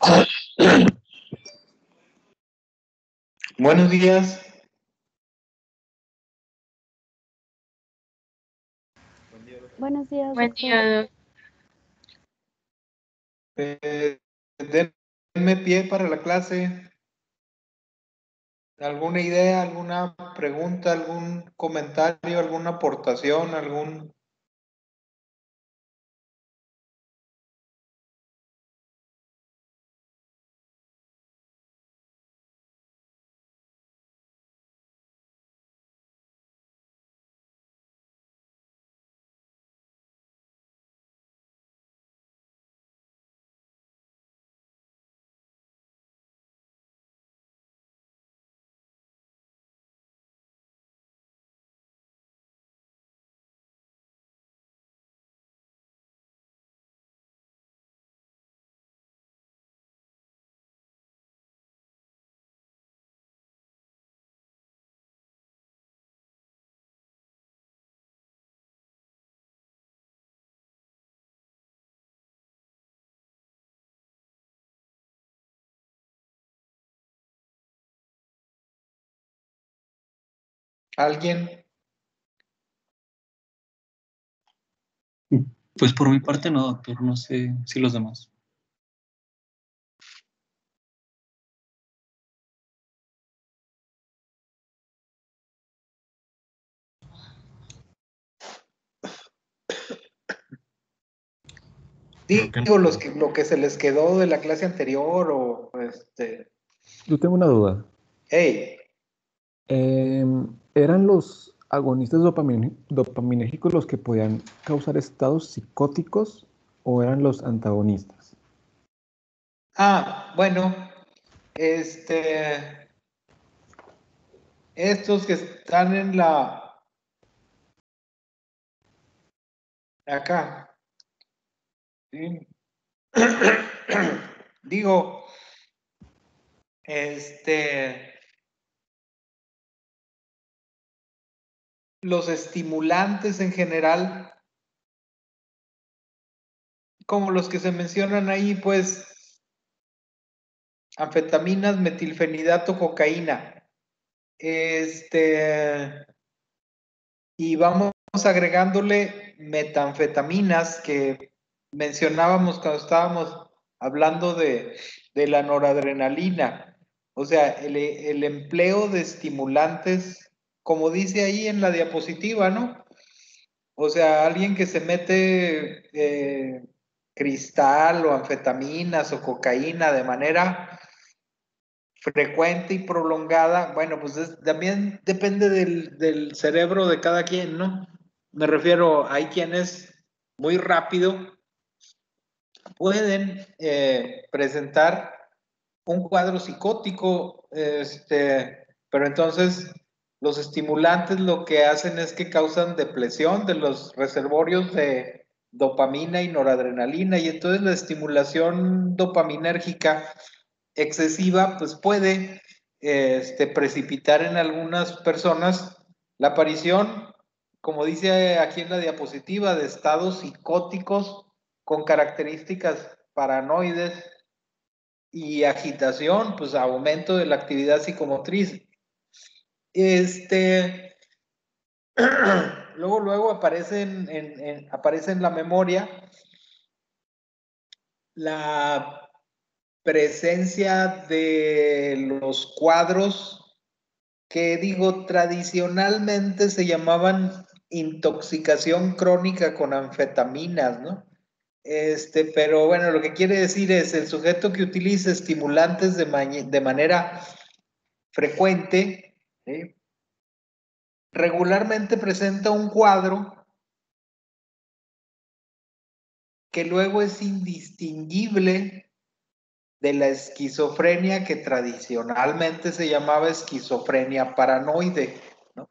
Buenos días. Buenos días. Buen día. Eh, denme pie para la clase. ¿Alguna idea, alguna pregunta, algún comentario, alguna aportación, algún... ¿Alguien? Pues por mi parte no, doctor, no sé si los demás. Digo, los que, lo que se les quedó de la clase anterior o este... Yo tengo una duda. Hey, Em, ¿Eran los agonistas dopaminérgicos los que podían causar estados psicóticos o eran los antagonistas? Ah, bueno, este, estos que están en la, acá, digo, este, los estimulantes en general, como los que se mencionan ahí, pues, anfetaminas, metilfenidato, cocaína. Este, y vamos agregándole metanfetaminas que mencionábamos cuando estábamos hablando de, de la noradrenalina. O sea, el, el empleo de estimulantes, como dice ahí en la diapositiva, ¿no? O sea, alguien que se mete eh, cristal o anfetaminas o cocaína de manera frecuente y prolongada, bueno, pues es- también depende del, del cerebro de cada quien, ¿no? Me refiero, hay quienes muy rápido pueden eh, presentar un cuadro psicótico, este, pero entonces los estimulantes lo que hacen es que causan depresión de los reservorios de dopamina y noradrenalina y entonces la estimulación dopaminérgica excesiva pues puede este, precipitar en algunas personas la aparición, como dice aquí en la diapositiva, de estados psicóticos con características paranoides y agitación, pues aumento de la actividad psicomotriz. Este, luego, luego aparece en, en- aparece en la memoria la presencia de los cuadros que digo tradicionalmente se llamaban intoxicación crónica con anfetaminas, ¿no? Este, pero bueno, lo que quiere decir es el sujeto que utiliza estimulantes de, de manera frecuente, regularmente presenta un cuadro que luego es indistinguible de la esquizofrenia que tradicionalmente se llamaba esquizofrenia paranoide. ¿no?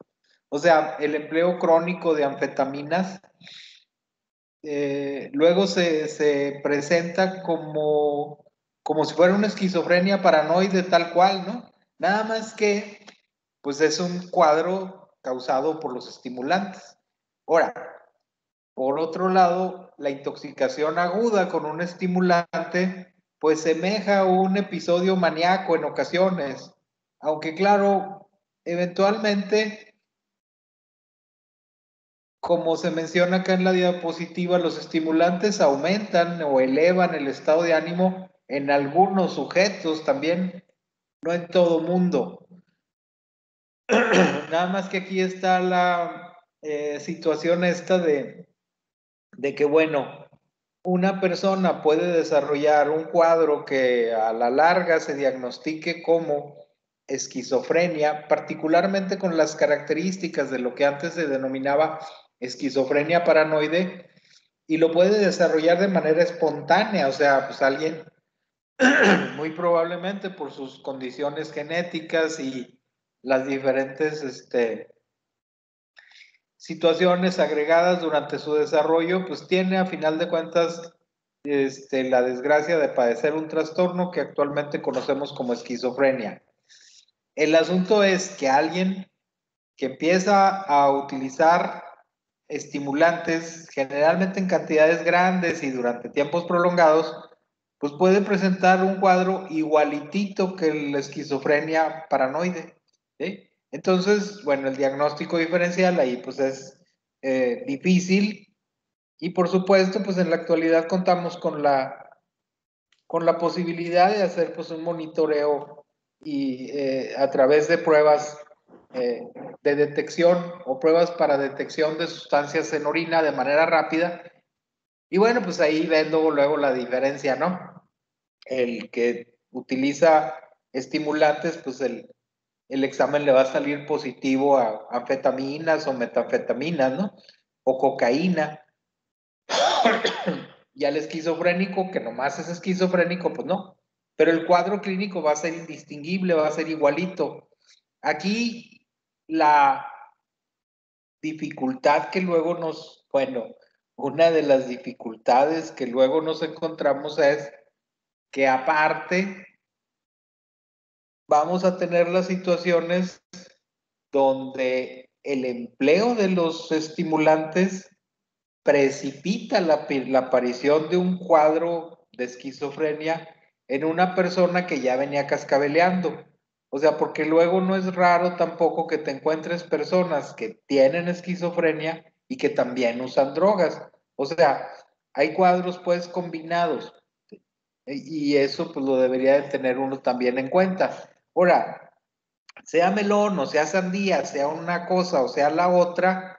O sea, el empleo crónico de anfetaminas eh, luego se, se presenta como, como si fuera una esquizofrenia paranoide tal cual, ¿no? Nada más que, pues es un cuadro causado por los estimulantes. Ahora, por otro lado, la intoxicación aguda con un estimulante pues semeja un episodio maníaco en ocasiones, aunque claro, eventualmente, como se menciona acá en la diapositiva, los estimulantes aumentan o elevan el estado de ánimo en algunos sujetos también, no en todo mundo. Nada más que aquí está la eh, situación esta de, de que, bueno, una persona puede desarrollar un cuadro que a la larga se diagnostique como esquizofrenia, particularmente con las características de lo que antes se denominaba esquizofrenia paranoide, y lo puede desarrollar de manera espontánea, o sea, pues alguien muy probablemente por sus condiciones genéticas y las diferentes este, situaciones agregadas durante su desarrollo, pues tiene a final de cuentas este, la desgracia de padecer un trastorno que actualmente conocemos como esquizofrenia. El asunto es que alguien que empieza a utilizar estimulantes, generalmente en cantidades grandes y durante tiempos prolongados, pues puede presentar un cuadro igualitito que la esquizofrenia paranoide. Entonces, bueno, el diagnóstico diferencial ahí pues es eh, difícil y por supuesto pues en la actualidad contamos con la, con la posibilidad de hacer pues un monitoreo y eh, a través de pruebas eh, de detección o pruebas para detección de sustancias en orina de manera rápida. Y bueno, pues ahí vendo luego la diferencia, ¿no? El que utiliza estimulantes, pues el, el examen le va a salir positivo a anfetaminas o metanfetaminas, ¿no? O cocaína. y al esquizofrénico, que nomás es esquizofrénico, pues no. Pero el cuadro clínico va a ser indistinguible, va a ser igualito. Aquí la dificultad que luego nos, bueno, una de las dificultades que luego nos encontramos es que aparte vamos a tener las situaciones donde el empleo de los estimulantes precipita la, aparición de un cuadro de esquizofrenia en una persona que ya venía cascabeleando. O sea, porque luego no es raro tampoco que te encuentres personas que tienen esquizofrenia y que también usan drogas. O sea, hay cuadros pues combinados y eso pues lo debería de tener uno también en cuenta. Ahora, sea melón o sea sandía, sea una cosa o sea la otra,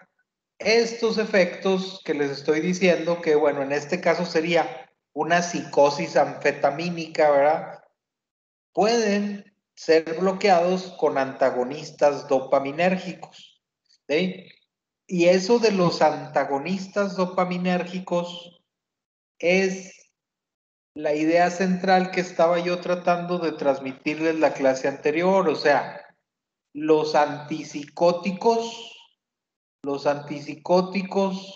estos efectos que les estoy diciendo, que bueno, en este caso sería una psicosis anfetamínica, ¿verdad? Pueden ser bloqueados con antagonistas dopaminérgicos. ¿sí? Y eso de los antagonistas dopaminérgicos es la idea central que estaba yo tratando de transmitirles la clase anterior, o sea, los antipsicóticos, los antipsicóticos,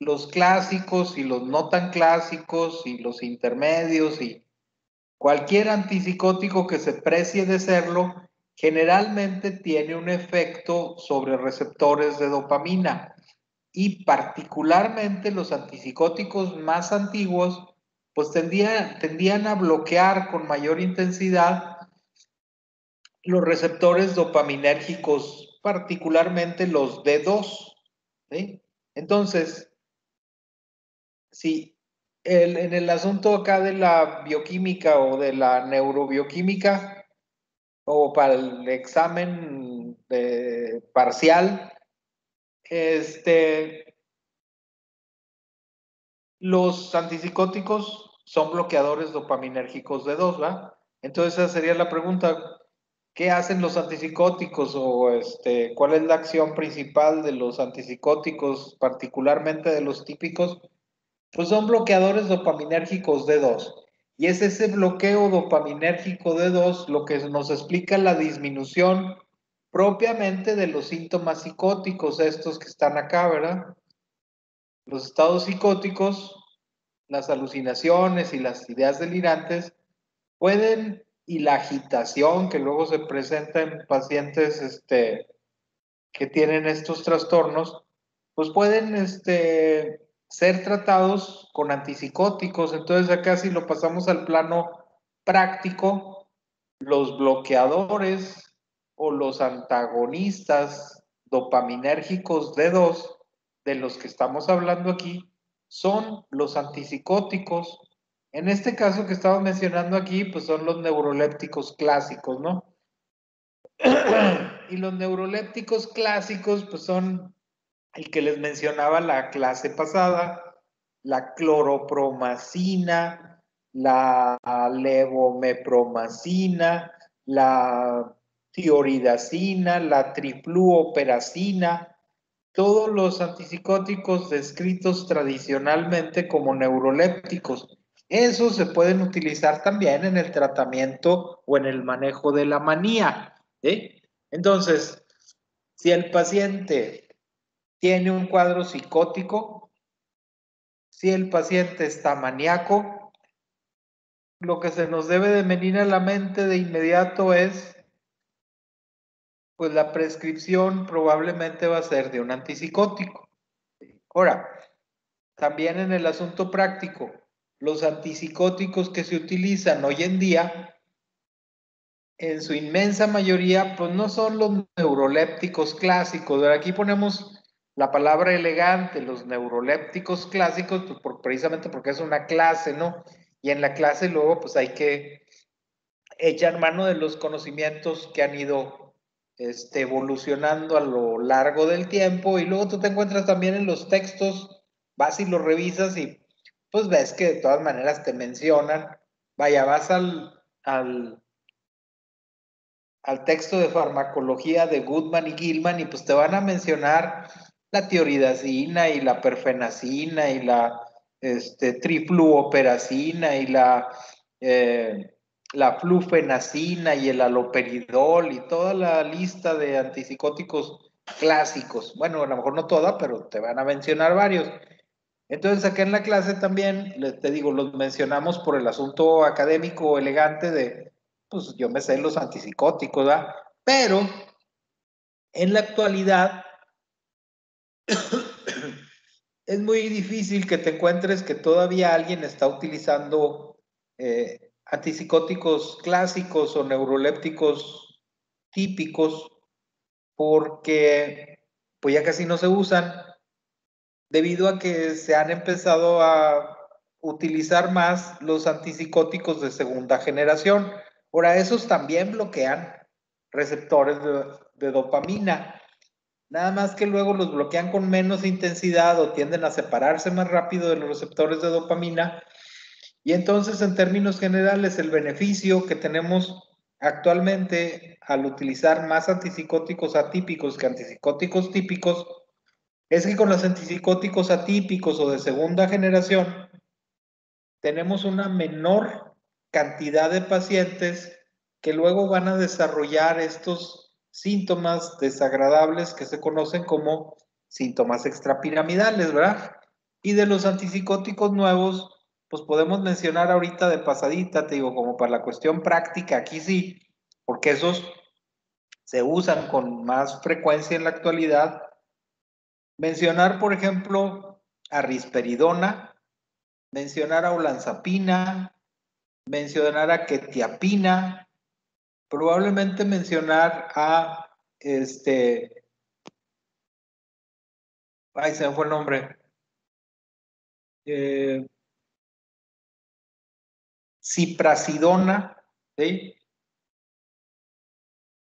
los clásicos y los no tan clásicos y los intermedios y cualquier antipsicótico que se precie de serlo, generalmente tiene un efecto sobre receptores de dopamina. Y particularmente los antipsicóticos más antiguos pues tendían, a bloquear con mayor intensidad los receptores dopaminérgicos, particularmente los D2. Entonces, si en el asunto acá de la bioquímica o de la neurobioquímica, o para el examen parcial, este, los antipsicóticos son bloqueadores dopaminérgicos de dos, ¿va? Entonces esa sería la pregunta, ¿qué hacen los antipsicóticos o este, cuál es la acción principal de los antipsicóticos, particularmente de los típicos? Pues son bloqueadores dopaminérgicos de dos. Y es ese bloqueo dopaminérgico de dos lo que nos explica la disminución propiamente de los síntomas psicóticos, estos que están acá, ¿verdad? Los estados psicóticos, las alucinaciones y las ideas delirantes pueden, y la agitación que luego se presenta en pacientes este, que tienen estos trastornos, pues pueden este, ser tratados con antipsicóticos. Entonces acá si lo pasamos al plano práctico, los bloqueadores o los antagonistas dopaminérgicos D2 de los que estamos hablando aquí son los antipsicóticos. En este caso que estamos mencionando aquí, pues son los neurolépticos clásicos, ¿no? y los neurolépticos clásicos, pues son el que les mencionaba la clase pasada, la cloropromacina, la levomepromacina, la tioridacina, la trifluoperacina, todos los antipsicóticos descritos tradicionalmente como neurolépticos. Esos se pueden utilizar también en el tratamiento o en el manejo de la manía. Entonces, si el paciente tiene un cuadro psicótico, si el paciente está maníaco, lo que se nos debe de venir a la mente de inmediato es, pues la prescripción probablemente va a ser de un antipsicótico. Ahora, también en el asunto práctico, los antipsicóticos que se utilizan hoy en día en su inmensa mayoría, pues no son los neurolépticos clásicos. Aquí ponemos la palabra elegante, los neurolépticos clásicos, pues precisamente porque es una clase, ¿no? Y en la clase luego pues hay que echar mano de los conocimientos que han ido este, evolucionando a lo largo del tiempo y luego tú te encuentras también en los textos, vas y los revisas y pues ves que de todas maneras te mencionan, vaya, vas al, al al texto de farmacología de Goodman y Gilman y pues te van a mencionar la tioridacina y la perfenacina y la este, trifluoperacina y la, eh, la flufenacina y el aloperidol y toda la lista de antipsicóticos clásicos. Bueno, a lo mejor no toda, pero te van a mencionar varios. Entonces, acá en la clase también, te digo, los mencionamos por el asunto académico elegante de pues yo me sé los antipsicóticos, ¿verdad? Pero en la actualidad es muy difícil que te encuentres que todavía alguien está utilizando eh, antipsicóticos clásicos o neurolépticos típicos porque pues ya casi no se usan debido a que se han empezado a utilizar más los antipsicóticos de segunda generación. Ahora, esos también bloquean receptores de, dopamina. Nada más que luego los bloquean con menos intensidad o tienden a separarse más rápido de los receptores de dopamina. Y entonces, en términos generales, el beneficio que tenemos actualmente al utilizar más antipsicóticos atípicos que antipsicóticos típicos es que con los antipsicóticos atípicos o de segunda generación tenemos una menor cantidad de pacientes que luego van a desarrollar estos síntomas desagradables que se conocen como síntomas extrapiramidales, ¿verdad? Y de los antipsicóticos nuevos, pues podemos mencionar ahorita de pasadita, te digo, como para la cuestión práctica, aquí sí, porque esos se usan con más frecuencia en la actualidad. Mencionar, por ejemplo, a risperidona, mencionar a olanzapina, mencionar a Ketiapina, probablemente mencionar a este. Ay, se me fue el nombre. Eh, ciprasidona, ¿sí?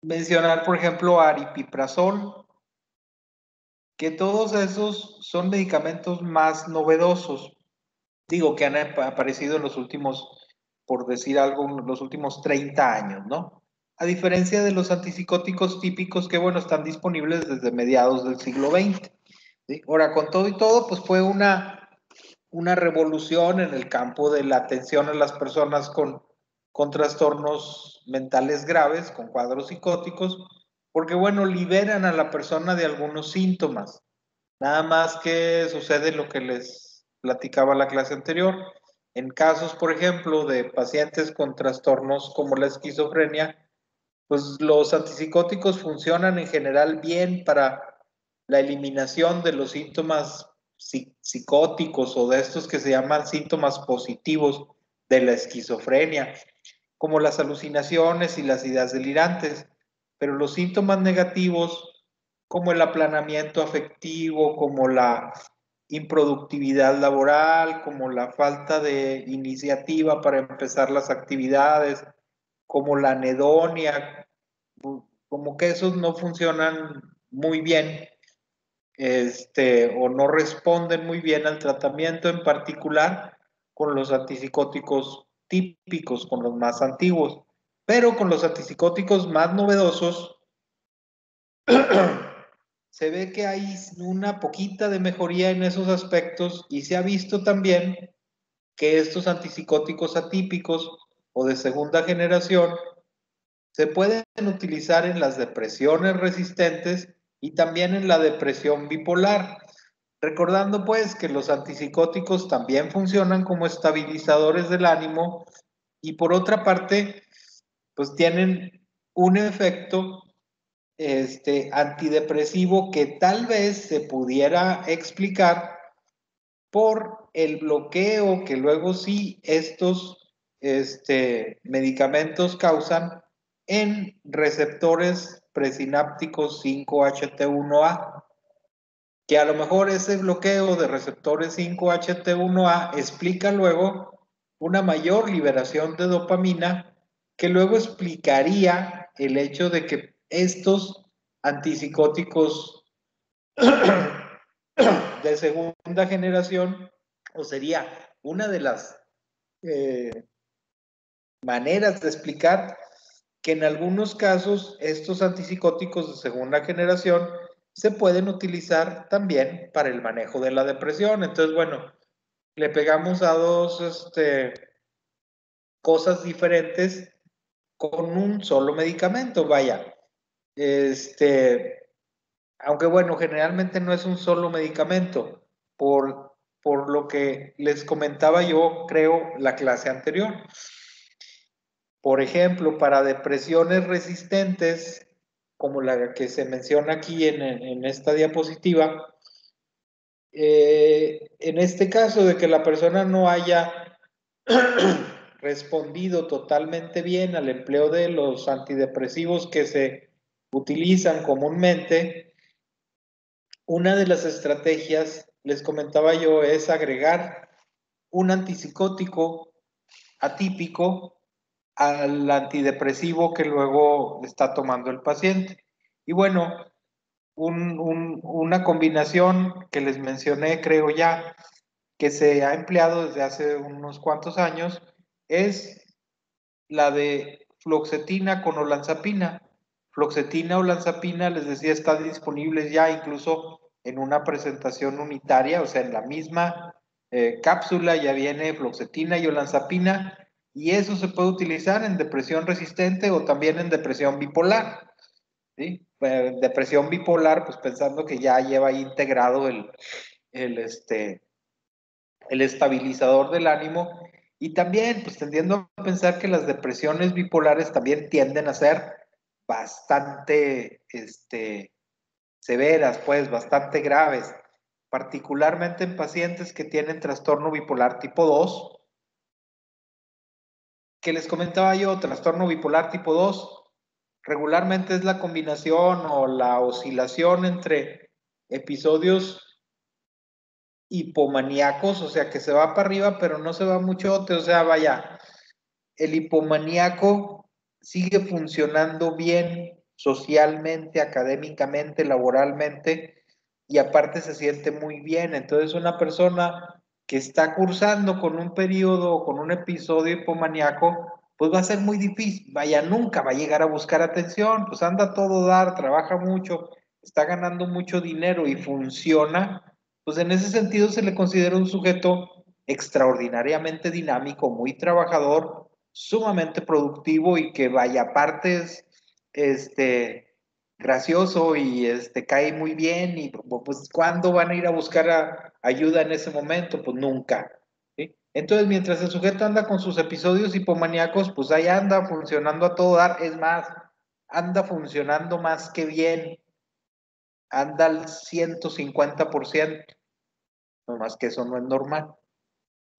Mencionar, por ejemplo, aripiprazol, que todos esos son medicamentos más novedosos, digo, que han aparecido en los últimos por decir algo, los últimos 30 años, ¿no? A diferencia de los antipsicóticos típicos que, bueno, están disponibles desde mediados del siglo XX. Ahora, con todo y todo, pues fue una, una revolución en el campo de la atención a las personas con, con trastornos mentales graves, con cuadros psicóticos, porque, bueno, liberan a la persona de algunos síntomas. Nada más que sucede lo que les platicaba la clase anterior, en casos, por ejemplo, de pacientes con trastornos como la esquizofrenia, pues los antipsicóticos funcionan en general bien para la eliminación de los síntomas psicóticos o de estos que se llaman síntomas positivos de la esquizofrenia, como las alucinaciones y las ideas delirantes. Pero los síntomas negativos, como el aplanamiento afectivo, como la improductividad laboral, como la falta de iniciativa para empezar las actividades, como la anedonia, como que esos no funcionan muy bien este, o no responden muy bien al tratamiento, en particular con los antipsicóticos típicos, con los más antiguos. Pero con los antipsicóticos más novedosos, se ve que hay una poquita de mejoría en esos aspectos y se ha visto también que estos antipsicóticos atípicos o de segunda generación se pueden utilizar en las depresiones resistentes y también en la depresión bipolar. Recordando pues que los antipsicóticos también funcionan como estabilizadores del ánimo y por otra parte pues tienen un efecto este, antidepresivo que tal vez se pudiera explicar por el bloqueo que luego sí estos este, medicamentos causan en receptores presinápticos 5HT1A, que a lo mejor ese bloqueo de receptores 5HT1A explica luego una mayor liberación de dopamina que luego explicaría el hecho de que estos antipsicóticos de segunda generación, o sería una de las eh, maneras de explicar que en algunos casos estos antipsicóticos de segunda generación se pueden utilizar también para el manejo de la depresión. Entonces, bueno, le pegamos a dos este, cosas diferentes con un solo medicamento. Vaya, este, aunque bueno, generalmente no es un solo medicamento, por, por lo que les comentaba yo, creo, la clase anterior. Por ejemplo, para depresiones resistentes, como la que se menciona aquí en, esta diapositiva, eh, en este caso de que la persona no haya respondido totalmente bien al empleo de los antidepresivos que se utilizan comúnmente, una de las estrategias, les comentaba yo, es agregar un antipsicótico atípico al antidepresivo que luego está tomando el paciente. Y bueno, una combinación que les mencioné, creo ya, que se ha empleado desde hace unos cuantos años, es la de fluoxetina con olanzapina. Fluoxetina o olanzapina, les decía, está disponible ya incluso en una presentación unitaria, o sea, en la misma eh, cápsula ya viene fluoxetina y olanzapina y eso se puede utilizar en depresión resistente o también en depresión bipolar. ¿sí? Eh, depresión bipolar, pues pensando que ya lleva integrado el, el, este, el estabilizador del ánimo y también, pues tendiendo a pensar que las depresiones bipolares también tienden a ser bastante este, severas, pues bastante graves, particularmente en pacientes que tienen trastorno bipolar tipo 2 que les comentaba yo, trastorno bipolar tipo 2, regularmente es la combinación o la oscilación entre episodios hipomaníacos, o sea, que se va para arriba, pero no se va mucho, o sea, vaya, el hipomaníaco sigue funcionando bien socialmente, académicamente, laboralmente, y aparte se siente muy bien. Entonces, una persona que está cursando con un periodo o con un episodio hipomaníaco, pues va a ser muy difícil, vaya, nunca va a llegar a buscar atención, pues anda todo dar, trabaja mucho, está ganando mucho dinero y funciona, pues en ese sentido se le considera un sujeto extraordinariamente dinámico, muy trabajador, sumamente productivo y que vaya partes, este, gracioso y este, cae muy bien y pues ¿cuándo van a ir a buscar ayuda en ese momento? Pues nunca. Entonces, mientras el sujeto anda con sus episodios hipomaníacos, pues ahí anda funcionando a todo dar. Es más, anda funcionando más que bien. Anda al 150%. nomás que eso no es normal.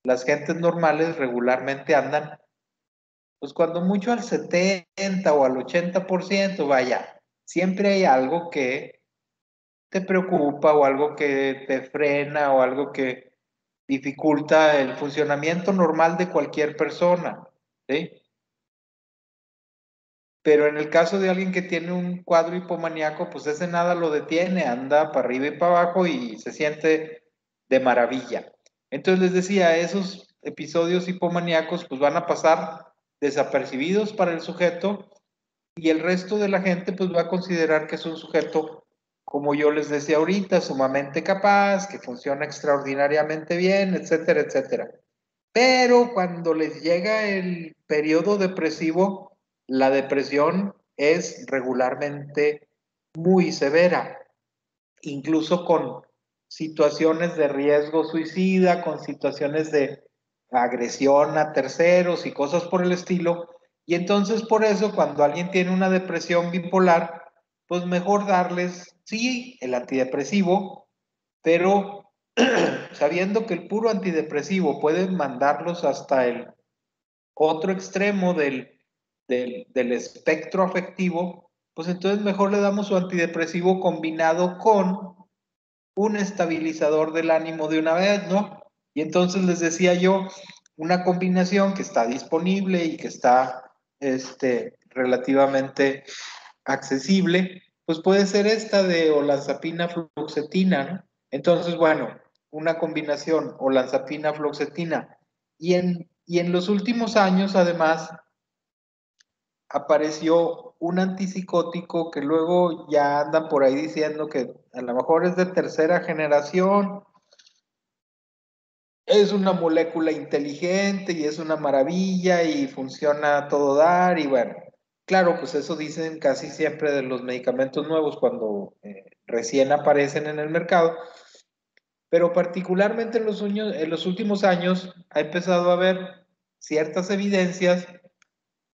Las gentes normales regularmente andan, pues cuando mucho al 70 o al 80%, vaya, siempre hay algo que te preocupa o algo que te frena o algo que dificulta el funcionamiento normal de cualquier persona, ¿sí? Pero en el caso de alguien que tiene un cuadro hipomaníaco, pues ese nada lo detiene, anda para arriba y para abajo y se siente de maravilla. Entonces les decía, esos episodios hipomaníacos pues van a pasar desapercibidos para el sujeto y el resto de la gente pues va a considerar que es un sujeto, como yo les decía ahorita, sumamente capaz, que funciona extraordinariamente bien, etcétera, etcétera. Pero cuando les llega el periodo depresivo, la depresión es regularmente muy severa, incluso con situaciones de riesgo suicida, con situaciones de agresión a terceros y cosas por el estilo. Y entonces por eso cuando alguien tiene una depresión bipolar, pues mejor darles, sí, el antidepresivo, pero sabiendo que el puro antidepresivo puede mandarlos hasta el otro extremo del, del, del espectro afectivo, pues entonces mejor le damos su antidepresivo combinado con un estabilizador del ánimo de una vez, ¿no? Y entonces les decía yo, una combinación que está disponible y que está este, relativamente accesible, pues puede ser esta de olanzapina fluoxetina. Entonces, bueno, una combinación olanzapina fluoxetina. Y en, y en los últimos años, además, apareció un antipsicótico que luego ya andan por ahí diciendo que a lo mejor es de tercera generación, es una molécula inteligente y es una maravilla y funciona a todo dar y bueno, claro, pues eso dicen casi siempre de los medicamentos nuevos cuando eh, recién aparecen en el mercado, pero particularmente en los, en los últimos años ha empezado a haber ciertas evidencias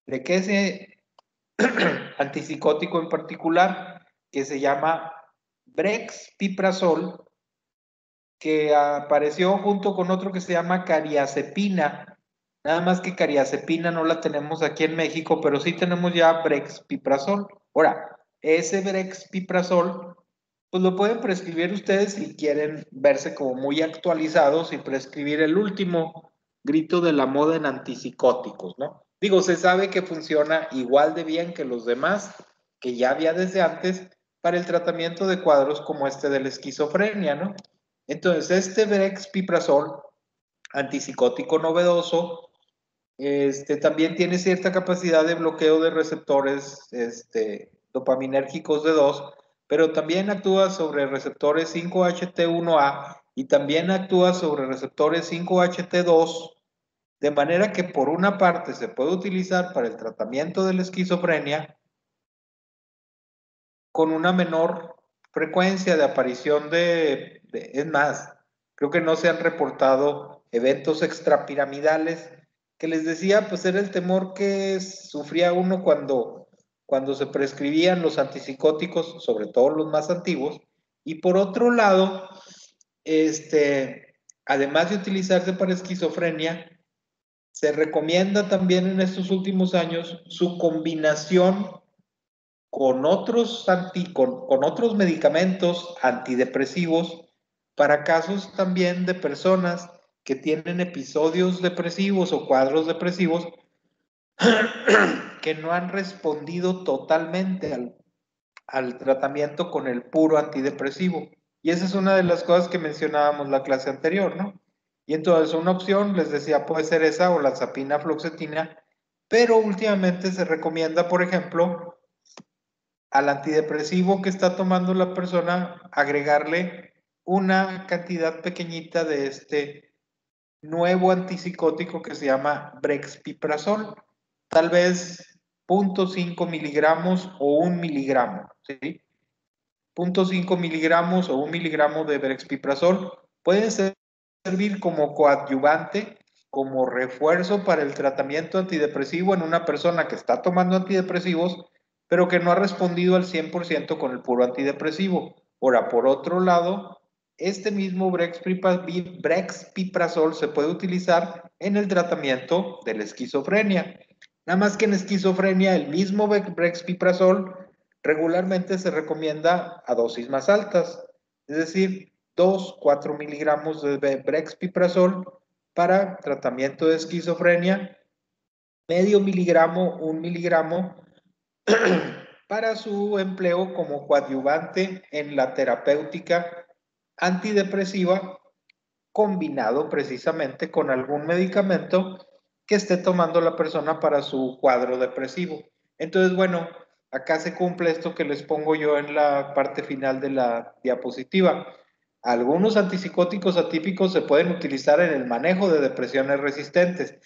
de que ese antipsicótico en particular, que se llama Brexpiprazol, que apareció junto con otro que se llama cariazepina. Nada más que cariazepina no la tenemos aquí en México, pero sí tenemos ya Brexpiprazol. Ahora, ese Brexpiprazol, pues lo pueden prescribir ustedes si quieren verse como muy actualizados y prescribir el último grito de la moda en antipsicóticos, ¿no? Digo, se sabe que funciona igual de bien que los demás, que ya había desde antes, para el tratamiento de cuadros como este de la esquizofrenia, ¿no? Entonces, este Brexpiprazol, antipsicótico novedoso, este, también tiene cierta capacidad de bloqueo de receptores este, dopaminérgicos de 2, pero también actúa sobre receptores 5HT1A y también actúa sobre receptores 5HT2 de manera que por una parte se puede utilizar para el tratamiento de la esquizofrenia con una menor frecuencia de aparición de, es más, creo que no se han reportado eventos extrapiramidales que les decía, pues era el temor que sufría uno cuando, cuando se prescribían los antipsicóticos, sobre todo los más antiguos, y por otro lado, este, además de utilizarse para esquizofrenia, se recomienda también en estos últimos años su combinación con otros, anti, con, otros medicamentos antidepresivos para casos también de personas que tienen episodios depresivos o cuadros depresivos que no han respondido totalmente al, al, tratamiento con el puro antidepresivo. Y esa es una de las cosas que mencionábamos la clase anterior, ¿no? Y entonces una opción, les decía, puede ser esa o la zapina fluoxetina, pero últimamente se recomienda, por ejemplo, al antidepresivo que está tomando la persona, agregarle una cantidad pequeñita de este nuevo antipsicótico que se llama Brexpiprazol, tal vez 0.5 miligramos o un miligramo, ¿sí? 0.5 miligramos o un miligramo de Brexpiprazol pueden ser servir como coadyuvante, como refuerzo para el tratamiento antidepresivo en una persona que está tomando antidepresivos, pero que no ha respondido al 100% con el puro antidepresivo. Ahora, por otro lado, este mismo brexpiprazol se puede utilizar en el tratamiento de la esquizofrenia. Nada más que en esquizofrenia el mismo brexpiprazol regularmente se recomienda a dosis más altas, es decir, 2, 4 miligramos de brexpiprazol para tratamiento de esquizofrenia, medio miligramo, un miligramo para su empleo como coadyuvante en la terapéutica antidepresiva combinado precisamente con algún medicamento que esté tomando la persona para su cuadro depresivo. Entonces, bueno, acá se cumple esto que les pongo yo en la parte final de la diapositiva. Algunos antipsicóticos atípicos se pueden utilizar en el manejo de depresiones resistentes.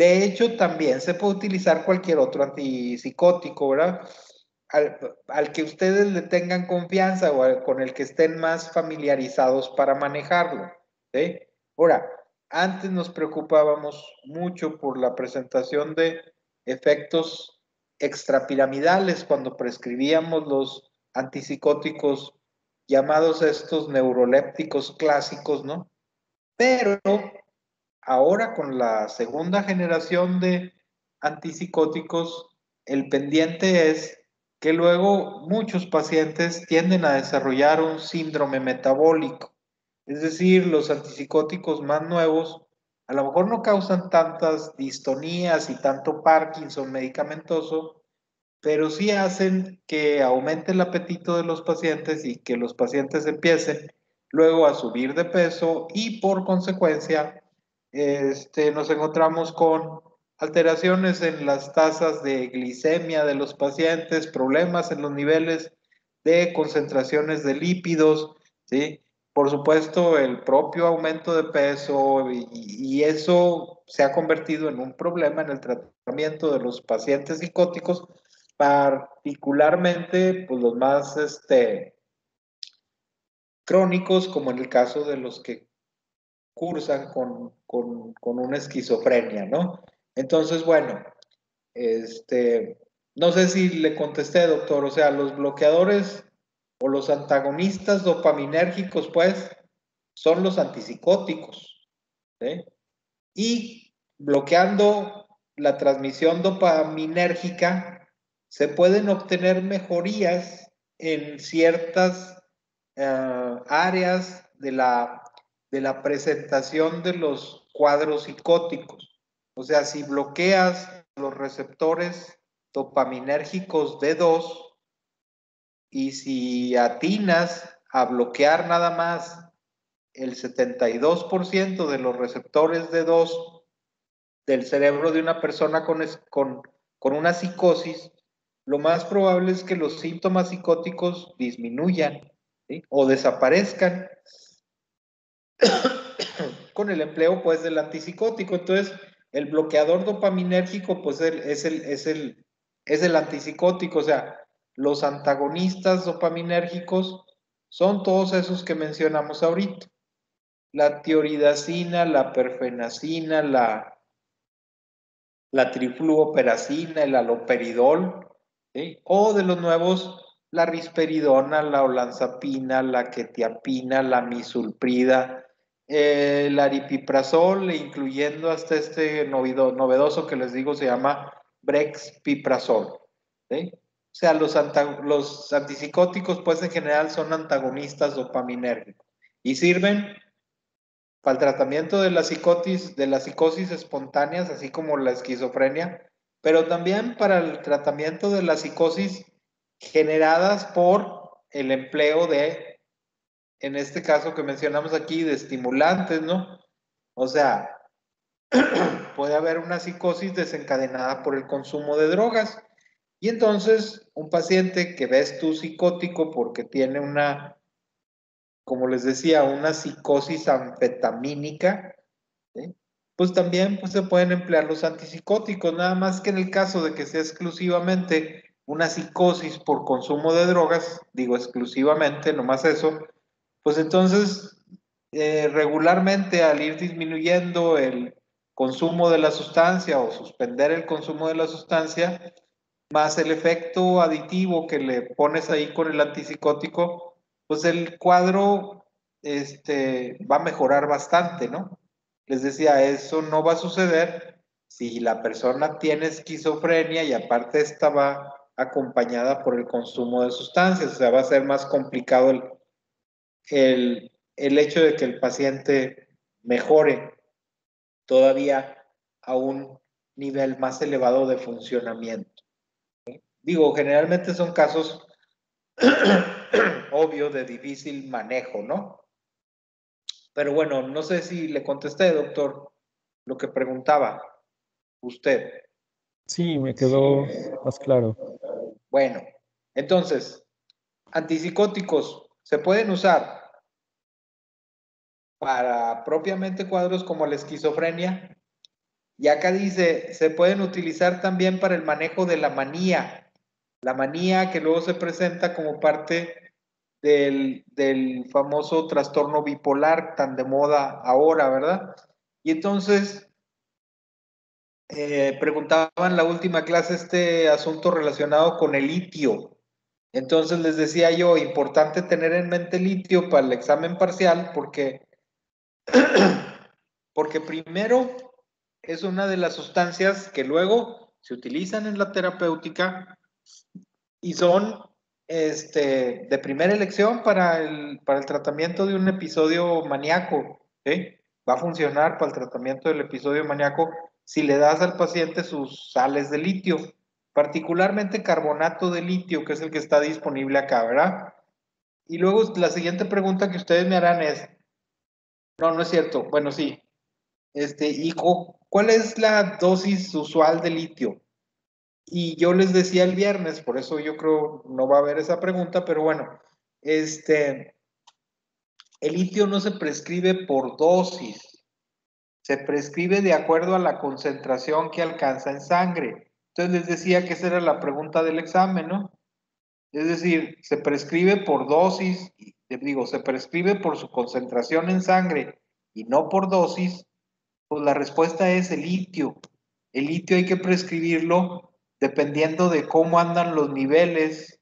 De hecho, también se puede utilizar cualquier otro antipsicótico, ¿verdad? Al, que ustedes le tengan confianza o con el que estén más familiarizados para manejarlo. Ahora, antes nos preocupábamos mucho por la presentación de efectos extrapiramidales cuando prescribíamos los antipsicóticos llamados estos neurolépticos clásicos, ¿no? Pero ahora con la segunda generación de antipsicóticos, el pendiente es que luego muchos pacientes tienden a desarrollar un síndrome metabólico. Es decir, los antipsicóticos más nuevos a lo mejor no causan tantas distonías y tanto Parkinson medicamentoso, pero sí hacen que aumente el apetito de los pacientes y que los pacientes empiecen luego a subir de peso y por consecuencia este, nos encontramos con alteraciones en las tasas de glicemia de los pacientes, problemas en los niveles de concentraciones de lípidos, ¿sí? Por supuesto, el propio aumento de peso y, y eso se ha convertido en un problema en el tratamiento de los pacientes psicóticos particularmente pues, los más este, crónicos, como en el caso de los que cursan con, con, con una esquizofrenia, ¿no? Entonces, bueno, este, no sé si le contesté, doctor, o sea, los bloqueadores o los antagonistas dopaminérgicos, pues, son los antipsicóticos, ¿sí? Y bloqueando la transmisión dopaminérgica, se pueden obtener mejorías en ciertas eh, áreas de la, de la presentación de los cuadros psicóticos. O sea, si bloqueas los receptores dopaminérgicos D2 y si atinas a bloquear nada más el 72% de los receptores D2 del cerebro de una persona con, con, con una psicosis, lo más probable es que los síntomas psicóticos disminuyan o desaparezcan con el empleo pues del antipsicótico. Entonces, el bloqueador dopaminérgico pues es el, es el, es el antipsicótico, o sea, los antagonistas dopaminérgicos son todos esos que mencionamos ahorita. La tioridacina, la perfenacina, la, la trifluoperacina, el aloperidol, o de los nuevos, la risperidona, la olanzapina, la quetiapina, la misulprida, el aripiprazol, incluyendo hasta este novedoso que les digo se llama brexpiprazol. O sea, los, los antipsicóticos, pues en general son antagonistas dopaminérgicos y sirven para el tratamiento de la psicosis, de la psicosis espontáneas, así como la esquizofrenia, pero también para el tratamiento de la psicosis generadas por el empleo de, en este caso que mencionamos aquí, de estimulantes, ¿no? O sea, puede haber una psicosis desencadenada por el consumo de drogas. Y entonces, un paciente que ves tú psicótico porque tiene una, como les decía, una psicosis anfetamínica, pues también pues, se pueden emplear los antipsicóticos, nada más que en el caso de que sea exclusivamente una psicosis por consumo de drogas, digo exclusivamente, nomás eso, pues entonces eh, regularmente al ir disminuyendo el consumo de la sustancia o suspender el consumo de la sustancia, más el efecto aditivo que le pones ahí con el antipsicótico, pues el cuadro este, va a mejorar bastante, ¿no? Les decía, eso no va a suceder si la persona tiene esquizofrenia y aparte esta va acompañada por el consumo de sustancias, o sea, va a ser más complicado el, el, el hecho de que el paciente mejore todavía a un nivel más elevado de funcionamiento. Digo, generalmente son casos obvio de difícil manejo, ¿no? Pero bueno, no sé si le contesté, doctor, lo que preguntaba usted. Sí, me quedó más claro. Bueno, entonces, antipsicóticos se pueden usar para propiamente cuadros como la esquizofrenia. Y acá dice, se pueden utilizar también para el manejo de la manía. La manía que luego se presenta como parte del, famoso trastorno bipolar tan de moda ahora, ¿verdad? Y entonces, eh, preguntaban en la última clase este asunto relacionado con el litio. Entonces les decía yo, importante tener en mente el litio para el examen parcial porque, porque primero es una de las sustancias que luego se utilizan en la terapéutica y son este, de primera elección para el, para el tratamiento de un episodio maníaco. Va a funcionar para el tratamiento del episodio maníaco si le das al paciente sus sales de litio, particularmente carbonato de litio, que es el que está disponible acá, ¿verdad? Y luego la siguiente pregunta que ustedes me harán es, no, no es cierto, bueno, sí, este, hijo, ¿cuál es la dosis usual de litio? Y yo les decía el viernes, por eso yo creo no va a haber esa pregunta, pero bueno, este, el litio no se prescribe por dosis, se prescribe de acuerdo a la concentración que alcanza en sangre. Entonces les decía que esa era la pregunta del examen, ¿no? Es decir, se prescribe por dosis, digo, se prescribe por su concentración en sangre y no por dosis, pues la respuesta es el litio. El litio hay que prescribirlo dependiendo de cómo andan los niveles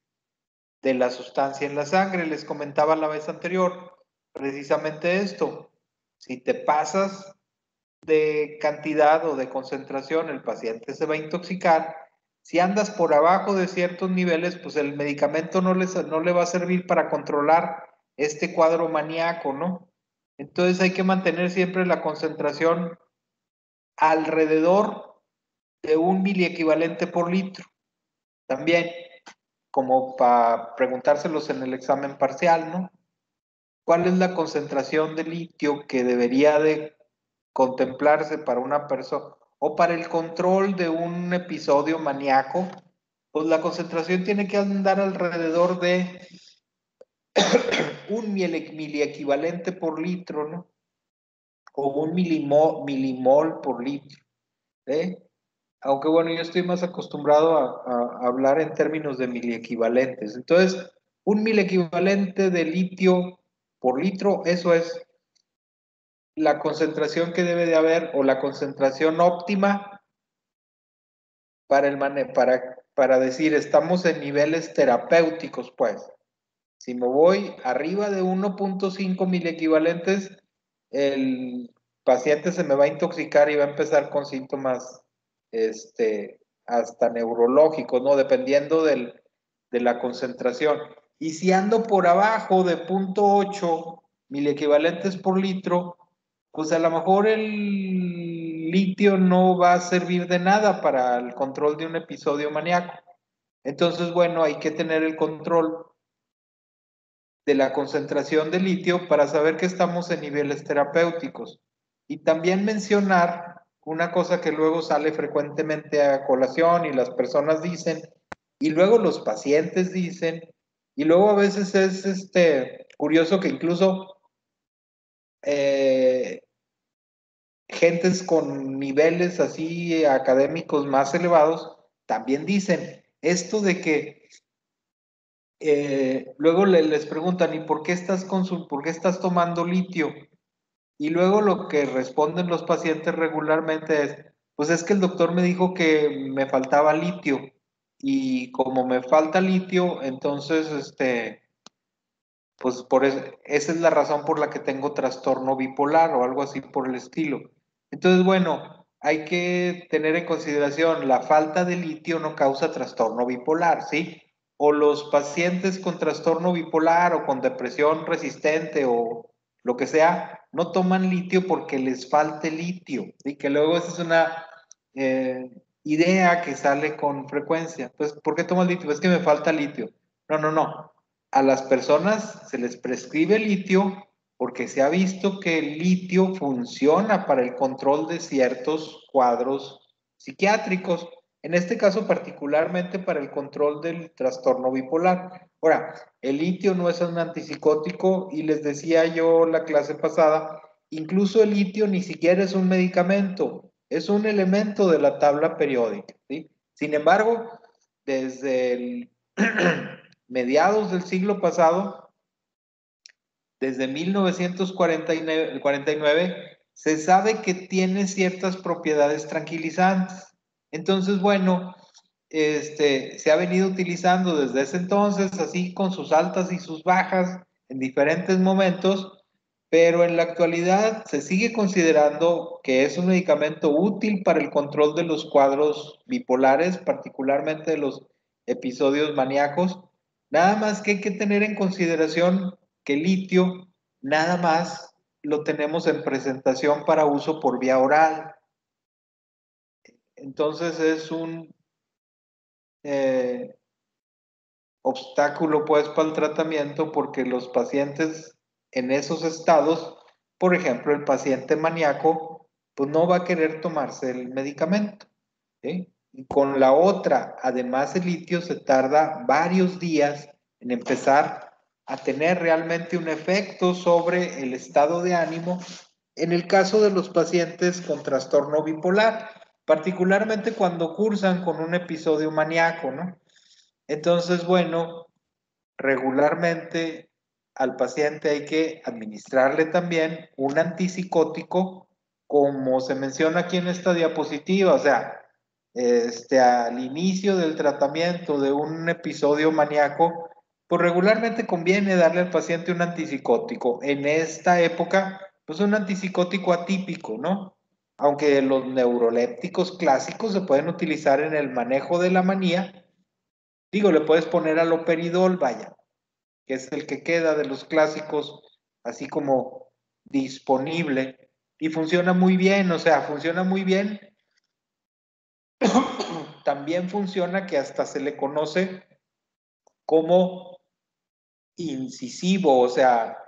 de la sustancia en la sangre. Les comentaba la vez anterior precisamente esto. Si te pasas de cantidad o de concentración, el paciente se va a intoxicar. Si andas por abajo de ciertos niveles, pues el medicamento no, no le va a servir para controlar este cuadro maníaco, ¿no? Entonces hay que mantener siempre la concentración alrededor de un miliequivalente por litro. También, como para preguntárselos en el examen parcial, ¿no? ¿Cuál es la concentración de litio que debería de contemplarse para una persona o para el control de un episodio maníaco? Pues la concentración tiene que andar alrededor de un miliequivalente por litro, ¿no? O un milimol, por litro. ¿eh? aunque bueno, yo estoy más acostumbrado a, hablar en términos de miliequivalentes. Entonces, un miliequivalente de litio por litro, eso es la concentración que debe de haber o la concentración óptima para, el para, para decir estamos en niveles terapéuticos, pues. Si me voy arriba de 1.5 miliequivalentes, el paciente se me va a intoxicar y va a empezar con síntomas este, hasta neurológicos, ¿no? Dependiendo de la concentración. Y si ando por abajo de 0.8 mil equivalentes por litro, pues a lo mejor el litio no va a servir de nada para el control de un episodio maníaco. Entonces, bueno, hay que tener el control de la concentración de litio para saber que estamos en niveles terapéuticos. Y también mencionar una cosa que luego sale frecuentemente a colación y las personas dicen, y luego los pacientes dicen, y luego a veces es este, curioso que incluso eh, gentes con niveles así académicos más elevados también dicen esto de que eh, luego les preguntan, ¿y por qué estás, por qué estás tomando litio? Y luego lo que responden los pacientes regularmente es, pues es que el doctor me dijo que me faltaba litio y como me falta litio, entonces este, pues por esa es la razón por la que tengo trastorno bipolar o algo así por el estilo. Entonces, bueno, hay que tener en consideración la falta de litio no causa trastorno bipolar, ¿sí? O los pacientes con trastorno bipolar o con depresión resistente o lo que sea, no toman litio porque les falte litio, ¿sí? Que luego esa es una eh, idea que sale con frecuencia. Pues, ¿por qué litio? Es que me falta litio. No, no, no. A las personas se les prescribe litio porque se ha visto que el litio funciona para el control de ciertos cuadros psiquiátricos, en este caso particularmente para el control del trastorno bipolar. Ahora, el litio no es un antipsicótico y les decía yo la clase pasada, incluso el litio ni siquiera es un medicamento, es un elemento de la tabla periódica. Sin embargo, desde mediados del siglo pasado, desde 1949, se sabe que tiene ciertas propiedades tranquilizantes. Entonces, bueno, este, se ha venido utilizando desde ese entonces, así con sus altas y sus bajas en diferentes momentos, pero en la actualidad se sigue considerando que es un medicamento útil para el control de los cuadros bipolares, particularmente de los episodios maníacos. Nada más que hay que tener en consideración que litio nada más lo tenemos en presentación para uso por vía oral. Entonces es un eh, obstáculo pues para el tratamiento porque los pacientes en esos estados, por ejemplo el paciente maníaco, pues no va a querer tomarse el medicamento. Y con la otra, además el litio se tarda varios días en empezar a tener realmente un efecto sobre el estado de ánimo en el caso de los pacientes con trastorno bipolar, particularmente cuando cursan con un episodio maníaco, ¿no? Entonces, bueno, regularmente al paciente hay que administrarle también un antipsicótico, como se menciona aquí en esta diapositiva, o sea, este, al inicio del tratamiento de un episodio maníaco, pues regularmente conviene darle al paciente un antipsicótico. En esta época, pues un antipsicótico atípico, ¿no? Aunque los neurolépticos clásicos se pueden utilizar en el manejo de la manía, digo, le puedes poner aloperidol, vaya, que es el que queda de los clásicos, así como disponible, y funciona muy bien, o sea, funciona muy bien. También funciona que hasta se le conoce como incisivo, o sea,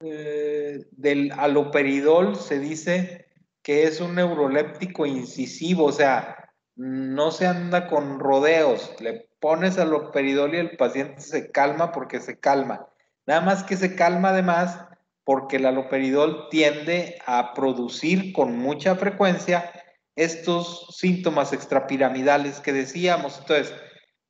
eh, del aloperidol se dice que es un neuroléptico incisivo, o sea, no se anda con rodeos, le pones aloperidol y el paciente se calma porque se calma. Nada más que se calma además porque el aloperidol tiende a producir con mucha frecuencia estos síntomas extrapiramidales que decíamos. Entonces,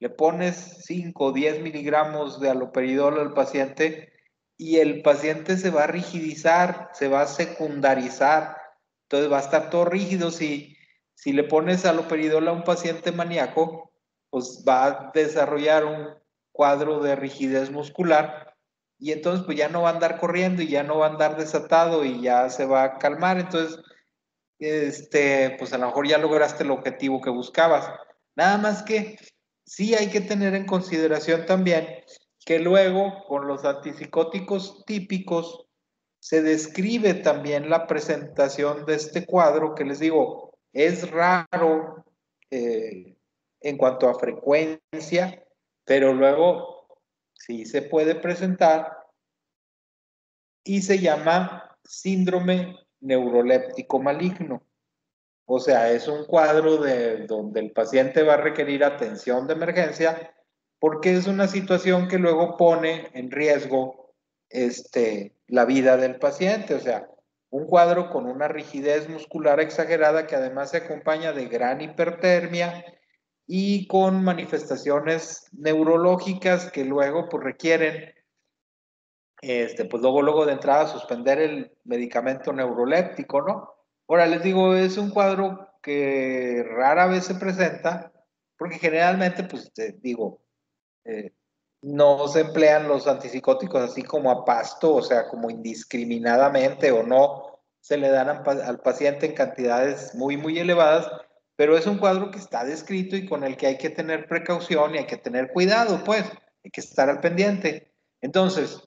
le pones 5 o 10 miligramos de aloperidol al paciente y el paciente se va a rigidizar, se va a secundarizar, entonces va a estar todo rígido. Si, si le pones aloperidol a un paciente maníaco, pues va a desarrollar un cuadro de rigidez muscular y entonces pues ya no va a andar corriendo y ya no va a andar desatado y ya se va a calmar. Entonces, este, pues a lo mejor ya lograste el objetivo que buscabas. Nada más que sí hay que tener en consideración también que luego con los antipsicóticos típicos se describe también la presentación de este cuadro que les digo, es raro eh, en cuanto a frecuencia, pero luego sí se puede presentar y se llama síndrome neuroléptico maligno. O sea, es un cuadro de donde el paciente va a requerir atención de emergencia porque es una situación que luego pone en riesgo este, la vida del paciente. O sea, un cuadro con una rigidez muscular exagerada que además se acompaña de gran hipertermia y con manifestaciones neurológicas que luego pues, requieren, este, pues luego, luego de entrada suspender el medicamento neuroléptico, ¿no? Ahora les digo, es un cuadro que rara vez se presenta, porque generalmente, pues digo, eh, no se emplean los antipsicóticos así como a pasto, o sea, como indiscriminadamente o no se le dan al paciente en cantidades muy, muy elevadas, pero es un cuadro que está descrito y con el que hay que tener precaución y hay que tener cuidado, pues, hay que estar al pendiente. Entonces,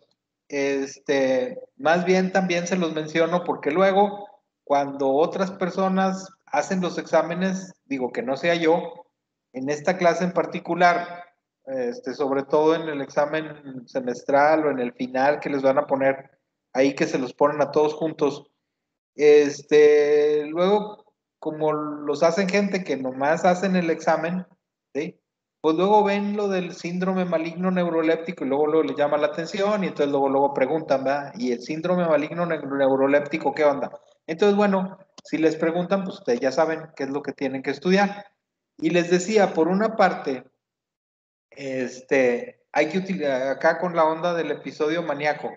este, más bien también se los menciono porque luego, cuando otras personas hacen los exámenes, digo que no sea yo, en esta clase en particular, este, sobre todo en el examen semestral o en el final que les van a poner ahí que se los ponen a todos juntos. Este, luego, como los hacen gente que nomás hacen el examen, ¿sí? pues luego ven lo del síndrome maligno neuroléptico y luego, luego le llama la atención y entonces luego, luego preguntan, ¿verdad? ¿Y el síndrome maligno neuroléptico qué onda? Entonces, bueno, si les preguntan, pues ustedes ya saben qué es lo que tienen que estudiar. Y les decía, por una parte, este, hay que utilizar, acá con la onda del episodio maníaco,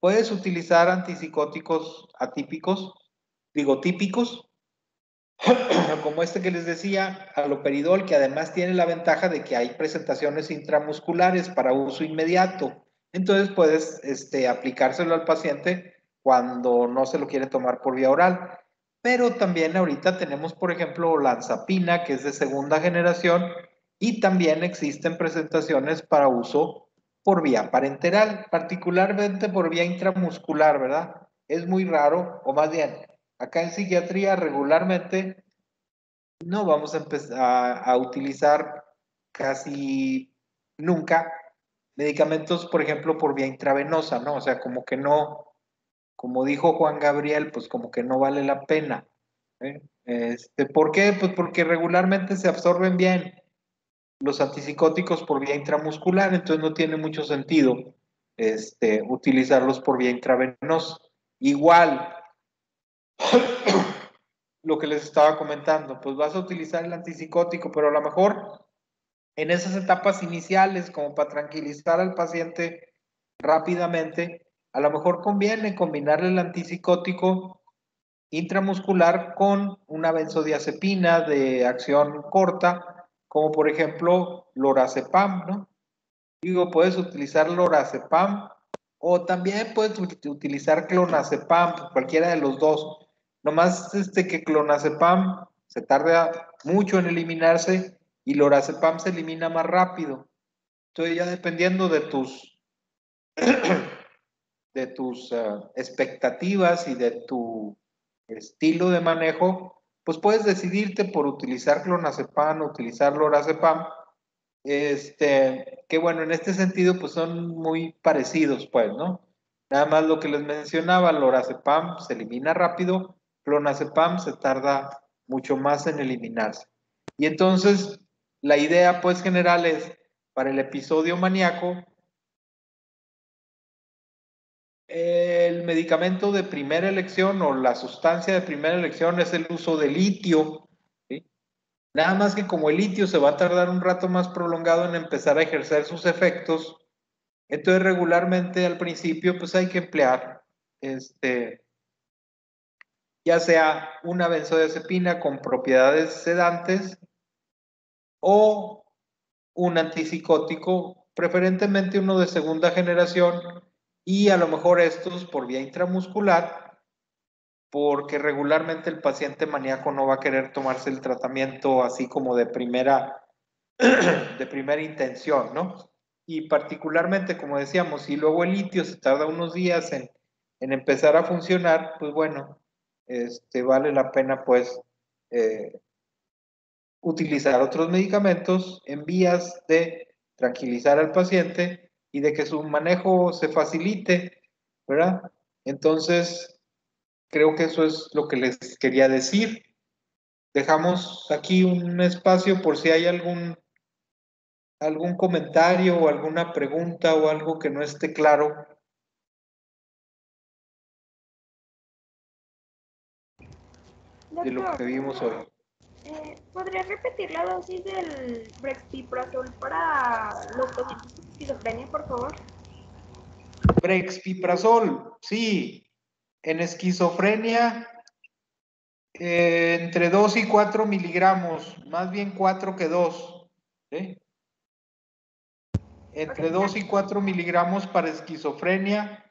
puedes utilizar antipsicóticos atípicos, digo típicos, como este que les decía, aloperidol, que además tiene la ventaja de que hay presentaciones intramusculares para uso inmediato. Entonces puedes este, aplicárselo al paciente cuando no se lo quiere tomar por vía oral. Pero también ahorita tenemos, por ejemplo, lanzapina, que es de segunda generación, y también existen presentaciones para uso por vía parenteral, particularmente por vía intramuscular, ¿verdad? Es muy raro, o más bien, acá en psiquiatría regularmente no vamos a empezar a, utilizar casi nunca medicamentos, por ejemplo, por vía intravenosa, ¿no? O sea, como que no, como dijo Juan Gabriel, pues como que no vale la pena. ¿eh? Este, ¿Por qué? Pues porque regularmente se absorben bien los antipsicóticos por vía intramuscular, entonces no tiene mucho sentido este, utilizarlos por vía intravenosa. Igual, lo que les estaba comentando, pues vas a utilizar el antipsicótico, pero a lo mejor en esas etapas iniciales, como para tranquilizar al paciente rápidamente, a lo mejor conviene combinarle el antipsicótico intramuscular con una benzodiazepina de acción corta como por ejemplo lorazepam, ¿no? Digo, puedes utilizar lorazepam o también puedes utilizar clonazepam, cualquiera de los dos. Nomás este que clonazepam se tarda mucho en eliminarse y lorazepam se elimina más rápido. Entonces ya dependiendo de tus de tus eh, expectativas y de tu estilo de manejo, pues puedes decidirte por utilizar clonazepam o utilizar lorazepam. Este, que bueno, en este sentido, pues son muy parecidos, pues, ¿no? Nada más lo que les mencionaba, lorazepam se elimina rápido, clonazepam se tarda mucho más en eliminarse. Y entonces, la idea, pues, general es, para el episodio maníaco, el medicamento de primera elección o la sustancia de primera elección es el uso de litio. Nada más que como el litio se va a tardar un rato más prolongado en empezar a ejercer sus efectos, entonces regularmente al principio pues hay que emplear este, ya sea una benzodiazepina con propiedades sedantes o un antipsicótico, preferentemente uno de segunda generación y a lo mejor estos por vía intramuscular, porque regularmente el paciente maníaco no va a querer tomarse el tratamiento así como de primera, de primera intención, ¿no? Y particularmente, como decíamos, si luego el litio se tarda unos días en, empezar a funcionar, pues bueno, este, vale la pena pues eh, utilizar otros medicamentos en vías de tranquilizar al paciente y de que su manejo se facilite, ¿verdad? Entonces, creo que eso es lo que les quería decir. Dejamos aquí un espacio por si hay algún, algún comentario o alguna pregunta o algo que no esté claro. de lo que vimos hoy. Eh, ¿Podría repetir la dosis del brexpiprazol para los pacientes con esquizofrenia, por favor? Brexpiprazol, sí. En esquizofrenia, eh, entre 2 y 4 miligramos, más bien 4 que 2. entre 2 y 4 miligramos para esquizofrenia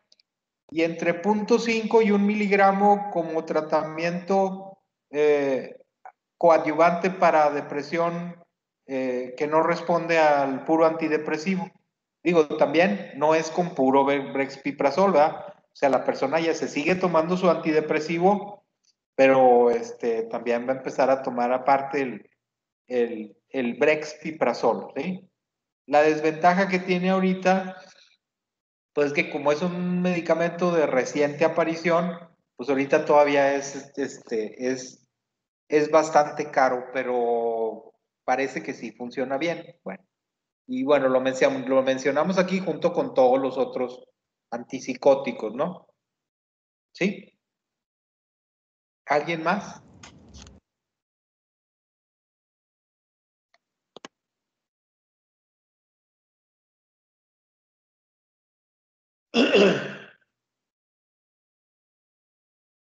y entre 0.5 y 1 miligramo como tratamiento eh, coadyuvante para depresión eh, que no responde al puro antidepresivo. Digo, también no es con puro brexpiprazol, ¿verdad? O sea, la persona ya se sigue tomando su antidepresivo, pero este, también va a empezar a tomar aparte el, el, el brexpiprazol, ¿sí? La desventaja que tiene ahorita, pues que como es un medicamento de reciente aparición, pues ahorita todavía es, este, es, es bastante caro, pero parece que sí funciona bien. Bueno, y bueno, lo mencionamos, lo mencionamos aquí junto con todos los otros antipsicóticos, ¿no? ¿Sí? ¿Alguien más?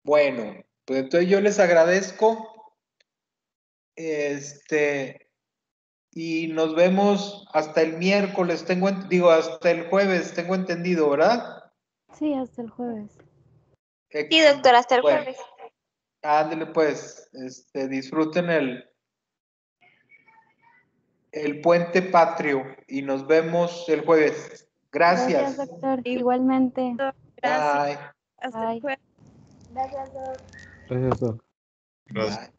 Bueno, pues entonces yo les agradezco. Este, y nos vemos hasta el miércoles, tengo, digo, hasta el jueves, tengo entendido, ¿verdad? Sí, hasta el jueves. Sí, doctor, hasta el Bueno, jueves. Ándele pues, este, disfruten el, el puente patrio y nos vemos el jueves. Gracias. doctor. Igualmente. Gracias. Bye. Hasta Bye. el jueves. Gracias, Doc. Gracias. Bye.